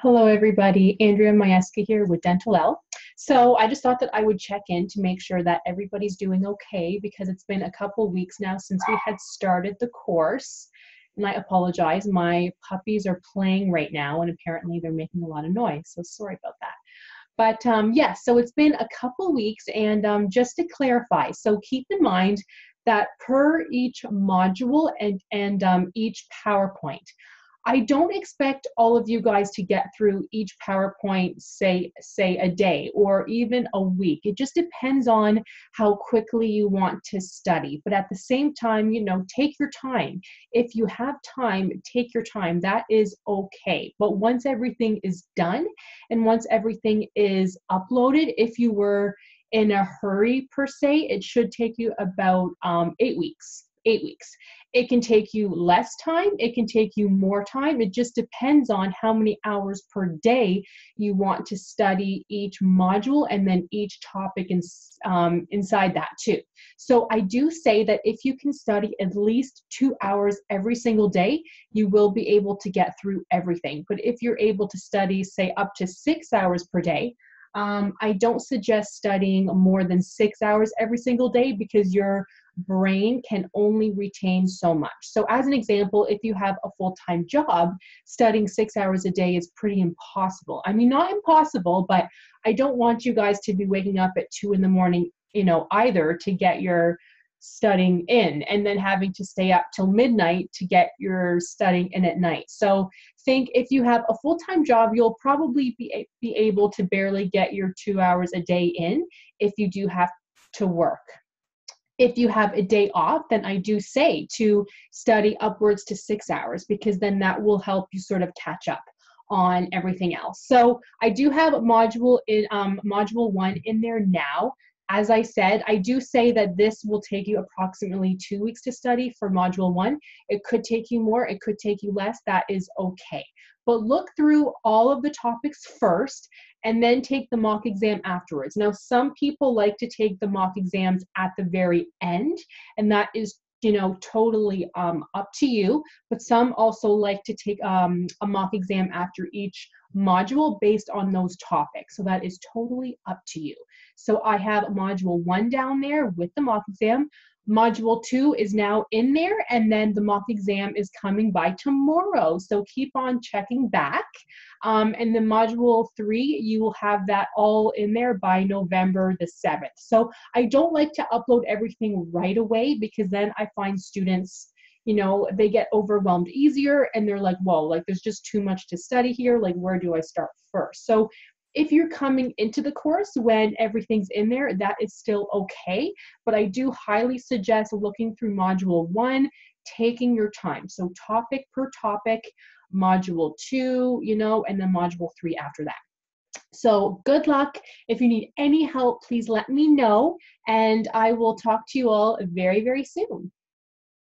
Hello, everybody. Andrea Majewska here with Dentalelle. So I just thought that I would check in to make sure that everybody's doing okay because it's been a couple weeks now since we had started the course. And I apologize, my puppies are playing right now and apparently they're making a lot of noise. So sorry about that. But um, yes, yeah, so it's been a couple weeks and um, just to clarify, so keep in mind that per each module and, and um, each PowerPoint, I don't expect all of you guys to get through each PowerPoint, say, say a day or even a week. It just depends on how quickly you want to study. But at the same time, you know, take your time. If you have time, take your time. That is okay. But once everything is done and once everything is uploaded, if you were in a hurry per se, it should take you about um, eight weeks eight weeks. It can take you less time, it can take you more time. It just depends on how many hours per day you want to study each module and then each topic in, um, inside that too. So I do say that if you can study at least two hours every single day, you will be able to get through everything. But if you're able to study, say, up to six hours per day, um, I don't suggest studying more than six hours every single day because your brain can only retain so much. So, as an example, if you have a full time job, studying six hours a day is pretty impossible. I mean, not impossible, but I don't want you guys to be waking up at two in the morning, you know, either to get your studying in and then having to stay up till midnight to get your studying in at night. So think if you have a full-time job, you'll probably be, be able to barely get your two hours a day in if you do have to work if you have a day off, then I do say to study upwards to six hours because then that will help you sort of catch up on everything else. So I do have module in um, module one in there now. As I said, I do say that this will take you approximately two weeks to study for module one. It could take you more, it could take you less. That is okay. But look through all of the topics first and then take the mock exam afterwards. Now, some people like to take the mock exams at the very end, and that is you know totally um, up to you but some also like to take um, a mock exam after each module based on those topics so that is totally up to you so i have a module one down there with the mock exam Module two is now in there, and then the mock exam is coming by tomorrow. So keep on checking back. Um, and then module three, you will have that all in there by November the 7th. So I don't like to upload everything right away because then I find students you know they get overwhelmed easier and they're like whoa like there's just too much to study here like where do i start first so if you're coming into the course when everything's in there, that is still okay. But I do highly suggest looking through module one, taking your time. So topic per topic, module two, you know, and then module three after that. So good luck. If you need any help, please let me know, and I will talk to you all very, very soon.